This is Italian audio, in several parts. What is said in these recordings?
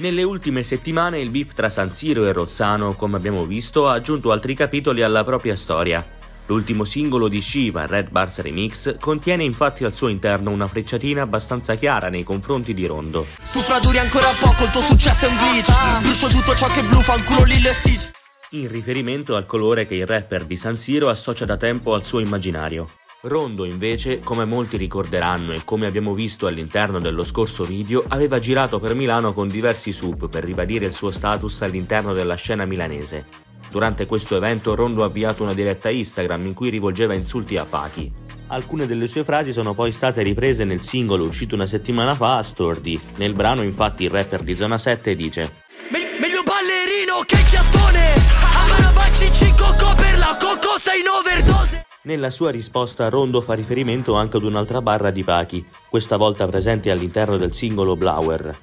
Nelle ultime settimane il beef tra San Siro e Rozzano, come abbiamo visto, ha aggiunto altri capitoli alla propria storia. L'ultimo singolo di Shiva, Red Bars Remix, contiene infatti al suo interno una frecciatina abbastanza chiara nei confronti di Rondo. Tu fra duri ancora poco, il tuo successo è un glitch Brucio tutto ciò che blu, fa un culo Lillo e Stitch In riferimento al colore che il rapper di San Siro associa da tempo al suo immaginario. Rondo invece, come molti ricorderanno e come abbiamo visto all'interno dello scorso video, aveva girato per Milano con diversi sub per ribadire il suo status all'interno della scena milanese. Durante questo evento Rondo ha avviato una diretta Instagram in cui rivolgeva insulti a Pachi. Alcune delle sue frasi sono poi state riprese nel singolo uscito una settimana fa a Stordi. Nel brano infatti il rapper di Zona 7 dice Me- Meglio ballerino che chiattone Amarabacci 5 per la in overdose Nella sua risposta Rondo fa riferimento anche ad un'altra barra di Pachi, questa volta presente all'interno del singolo Blower.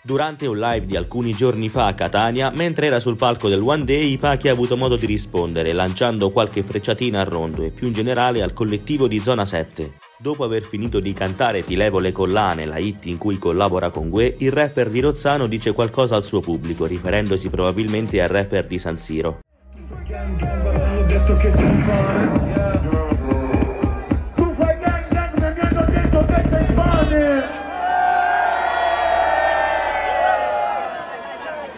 Durante un live di alcuni giorni fa a Catania, mentre era sul palco del One Day, Pachi ha avuto modo di rispondere, lanciando qualche frecciatina a Rondo e più in generale al collettivo di Zona 7. Dopo aver finito di cantare Ti levo le collane, la hit in cui collabora con Gue, il rapper di Rozzano dice qualcosa al suo pubblico, riferendosi probabilmente al rapper di San Siro.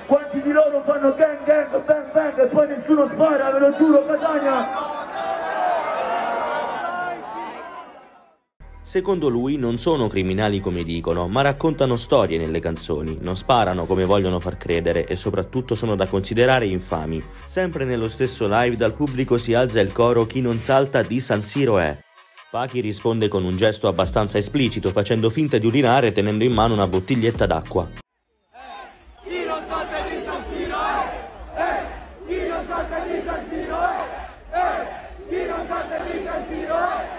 Quanti di loro fanno gang gang, bang bang e poi nessuno spara, ve lo giuro Catania Secondo lui non sono criminali come dicono, ma raccontano storie nelle canzoni, non sparano come vogliono far credere e soprattutto sono da considerare infami. Sempre nello stesso live dal pubblico si alza il coro Chi non salta di San Siro è. Pachi risponde con un gesto abbastanza esplicito facendo finta di urinare tenendo in mano una bottiglietta d'acqua. Chi non salta di San Siro è Eh, chi non salta di San Siro è Eh, chi non salta di San Siro è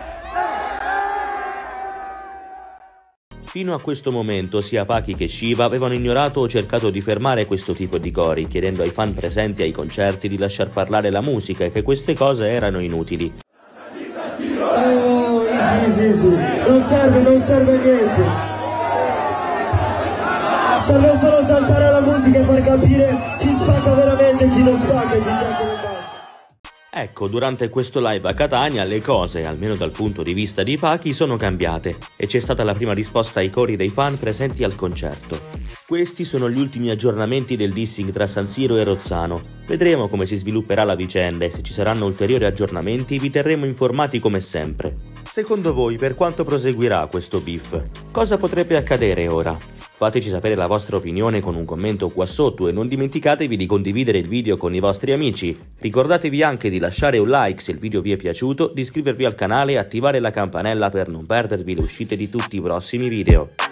Fino a questo momento sia Pachi che Shiva avevano ignorato o cercato di fermare questo tipo di cori, chiedendo ai fan presenti ai concerti di lasciar parlare la musica e che queste cose erano inutili. Oh, sì, sì, sì. Non serve, non serve niente. Serve solo saltare la musica e far capire chi spacca veramente e chi non spacca Ecco, durante questo live a Catania le cose, almeno dal punto di vista di Pachi, sono cambiate e c'è stata la prima risposta ai cori dei fan presenti al concerto. Questi sono gli ultimi aggiornamenti del dissing tra San Siro e Rozzano. Vedremo come si svilupperà la vicenda e se ci saranno ulteriori aggiornamenti vi terremo informati come sempre. Secondo voi per quanto proseguirà questo beef? Cosa potrebbe accadere ora? Fateci sapere la vostra opinione con un commento qua sotto e non dimenticatevi di condividere il video con i vostri amici. Ricordatevi anche di lasciare un like se il video vi è piaciuto, di iscrivervi al canale e attivare la campanella per non perdervi le uscite di tutti i prossimi video.